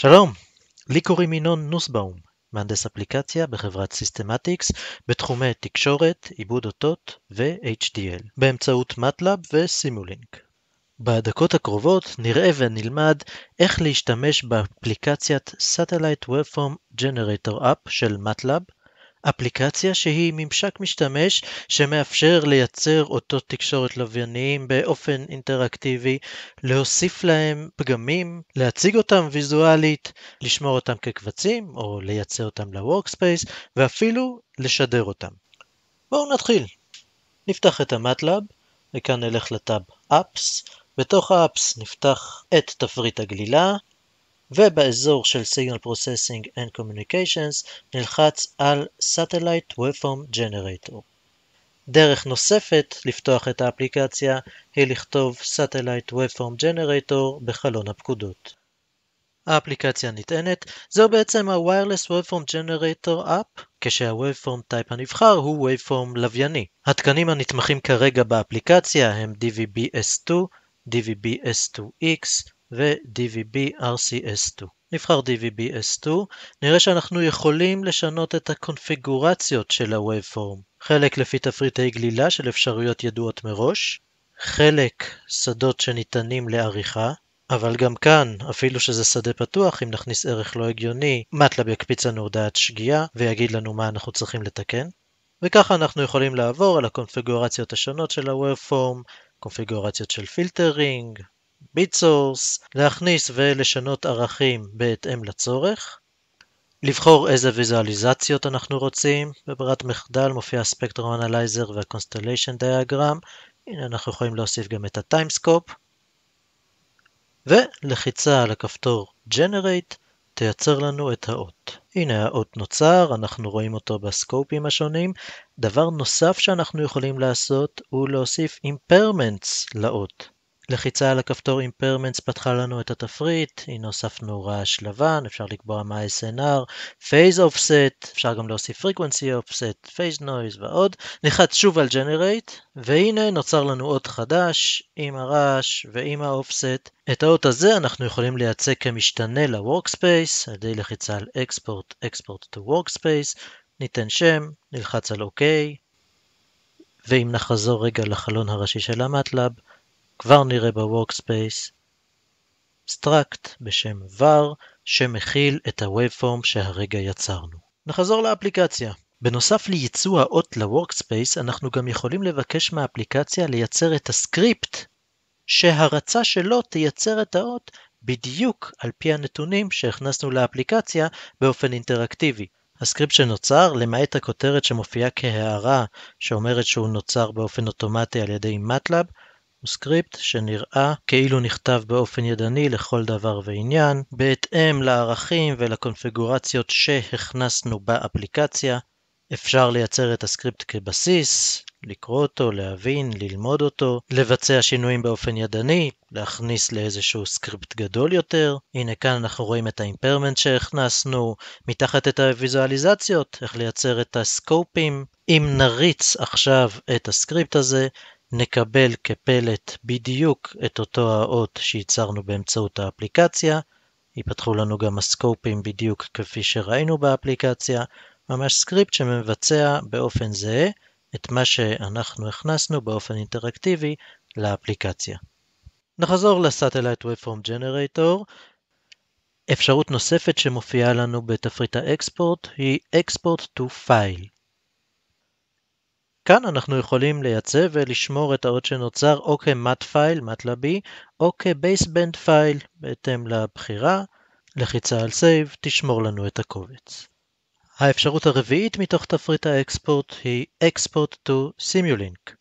שלום, לי קוראים ינון נוסבאום, מהנדס אפליקציה בחברת Systematics בתחומי תקשורת, עיבוד אותות ו-HDL, באמצעות MATLAB ו Simulink. בדקות הקרובות נראה ונלמד איך להשתמש באפליקציית Satellite Waveform Generator App של MATLAB אפליקציה שהיא ממשק משתמש שמאפשר לייצר אותות תקשורת לווייניים באופן אינטראקטיבי, להוסיף להם פגמים, להציג אותם ויזואלית, לשמור אותם כקבצים או לייצר אותם ל-Workspace ואפילו לשדר אותם. בואו נתחיל. נפתח את המטלאב וכאן נלך לטאב Apps. בתוך ה-Apps נפתח את תפריט הגלילה, ובאזור של Signal Processing and Communications נלחץ על Satellite Waveform Generator. דרך נוספת לפתוח את האפליקציה היא לכתוב Satellite Waveform Generator בחלון הפקודות. האפליקציה נטענת, זהו בעצם ה-Wireless Waveform Generator App, כשה-Waveform Type הנבחר הוא Waveform לווייני. התקנים הנתמכים כרגע באפליקציה הם DVB-S2, DVB-S2X, ו-DVB-RCS2. נבחר DVB-S2, נראה שאנחנו יכולים לשנות את הקונפיגורציות של ה-Waveform, חלק לפי תפריטי גלילה של אפשרויות ידועות מראש, חלק שדות שניתנים לעריכה, אבל גם כאן, אפילו שזה שדה פתוח, אם נכניס ערך לא הגיוני, MATLAB יקפיץ לנו הודעת שגיאה ויגיד לנו מה אנחנו צריכים לתקן. וככה אנחנו יכולים לעבור על הקונפיגורציות השונות של ה-Waveform, קונפיגורציות של Filtering, Bit Source, להכניס ולשנות ערכים בהתאם לצורך, לבחור איזה ויזואליזציות אנחנו רוצים, בברירת מחדל מופיע ה- Spectrum Analyzer וה- Constellation Diagram, הנה אנחנו יכולים להוסיף גם את ה- Time Scope, ולחיצה על הכפתור Generate תייצר לנו את האות. הנה האות נוצר, אנחנו רואים אותו בסקופים השונים. דבר נוסף שאנחנו יכולים לעשות הוא להוסיף Impairments לאות. לחיצה על הכפתור Impairments פתחה לנו את התפריט, הנה הוספנו רעש לבן, אפשר לקבוע מה SNR, Phase Offset, אפשר גם להוסיף Frequency Offset, Phase Noise ועוד. נלחץ שוב על Generate, והנה נוצר לנו אות חדש עם הרעש ועם ה-Offset. את האות הזה אנחנו יכולים לייצג כמשתנה ל-Workspace, על ידי לחיצה על Export, Export to Workspace, ניתן שם, נלחץ על OK, ואם נחזור רגע לחלון הראשי של המטלאב, כבר נראה ב-Workspace struct בשם var שמכיל את ה-Waveform שהרגע יצרנו. נחזור לאפליקציה. בנוסף לייצוא האות ל-Workspace, אנחנו גם יכולים לבקש מהאפליקציה לייצר את הסקריפט שהרצה שלו תייצר את האות בדיוק על פי הנתונים שהכנסנו לאפליקציה באופן אינטראקטיבי. הסקריפט שנוצר, למעט הכותרת שמופיעה כהערה שאומרת שהוא נוצר באופן אוטומטי על ידי MATLAB, הוא סקריפט שנראה כאילו נכתב באופן ידני לכל דבר ועניין, בהתאם לערכים ולקונפיגורציות שהכנסנו באפליקציה. אפשר לייצר את הסקריפט כבסיס, לקרוא אותו, להבין, ללמוד אותו, לבצע שינויים באופן ידני, להכניס לאיזשהו סקריפט גדול יותר. הנה כאן אנחנו רואים את ה- Impairment שהכנסנו, מתחת את הוויזואליזציות, איך לייצר את הסקופים. אם נריץ עכשיו את הסקריפט הזה, נקבל כפלט בדיוק את אותו האות שייצרנו באמצעות האפליקציה, ייפתחו לנו גם הסקופים בדיוק כפי שראינו באפליקציה, ממש סקריפט שמבצע באופן זהה את מה שאנחנו הכנסנו באופן אינטראקטיבי לאפליקציה. נחזור ל-Satellite Waveform Generator. אפשרות נוספת שמופיעה לנו בתפריט האקספורט היא Export to File. כאן אנחנו יכולים לייצב ולשמור את האות שנוצר או כ-mat file, MATLABי, או כ-baseband file, בהתאם לבחירה. לחיצה על Save תשמור לנו את הקובץ. האפשרות הרביעית מתוך תפריט האקספורט היא Export to Simulink.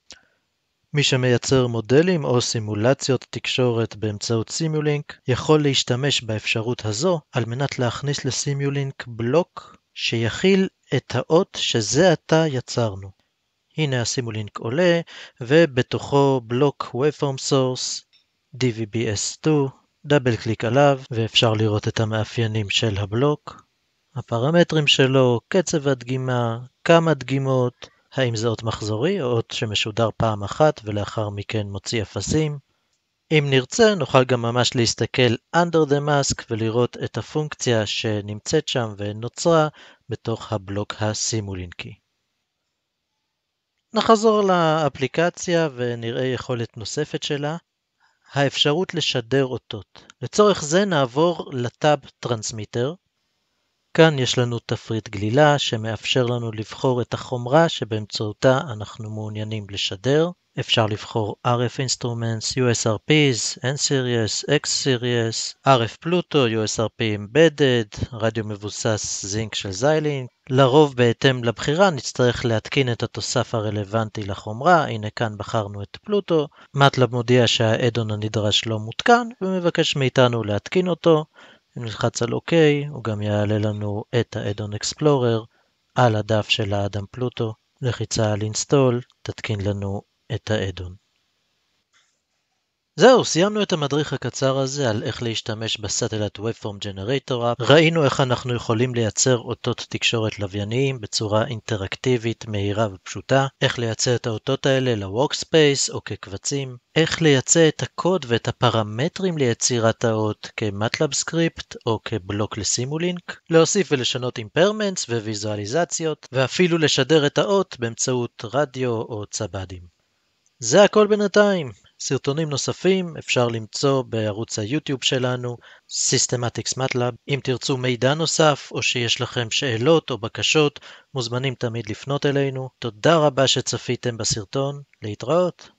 מי שמייצר מודלים או סימולציות תקשורת באמצעות סימולינק יכול להשתמש באפשרות הזו על מנת להכניס לסימולינק בלוק שיכיל את האות שזה עתה יצרנו. הנה הסימולינק עולה, ובתוכו בלוק Waveform Source, DVB-S2, דאבל קליק עליו, ואפשר לראות את המאפיינים של הבלוק, הפרמטרים שלו, קצב הדגימה, כמה דגימות, האם זה אות מחזורי או אות שמשודר פעם אחת ולאחר מכן מוציא אפסים. אם נרצה נוכל גם ממש להסתכל under the mask ולראות את הפונקציה שנמצאת שם ונוצרה בתוך הבלוק הסימולינקי. נחזור לאפליקציה ונראה יכולת נוספת שלה, האפשרות לשדר אותות. לצורך זה נעבור לטאב Transmitter. כאן יש לנו תפריט גלילה שמאפשר לנו לבחור את החומרה שבאמצעותה אנחנו מעוניינים לשדר. אפשר לבחור RF Instruments, USRPs, N-Series, X-Series, RF Pluto, USRP Embedded, רדיו מבוסס Zynq של Xilinx. לרוב בהתאם לבחירה נצטרך להתקין את התוסף הרלוונטי לחומרה, הנה כאן בחרנו את Pluto. MATLAB מודיע שה- Add-On הנדרש לא מותקן ומבקש מאיתנו להתקין אותו. אם נלחץ על OK, הוא גם יעלה לנו את ה- Add-On Explorer על הדף של האדם פלוטו. לחיצה על Install תתקין לנו את ה- Add-On. זהו, סיימנו את המדריך הקצר הזה על איך להשתמש ב- Satellite Waveform Generator App. ראינו איך אנחנו יכולים לייצר אותות תקשורת לווייניים בצורה אינטראקטיבית, מהירה ופשוטה, איך לייצא את האותות האלה ל-Workspace או כקבצים, איך לייצא את הקוד ואת הפרמטרים ליצירת האות כ- MATLAB Script או כבלוק ל- Simulink, להוסיף ולשנות Impairments וויזואליזציות, ואפילו לשדר את האות באמצעות רדיו או צבדים. זה הכל בינתיים. סרטונים נוספים אפשר למצוא בערוץ היוטיוב שלנו, Systematics MATLAB. אם תרצו מידע נוסף או שיש לכם שאלות או בקשות, מוזמנים תמיד לפנות אלינו. תודה רבה שצפיתם בסרטון, להתראות.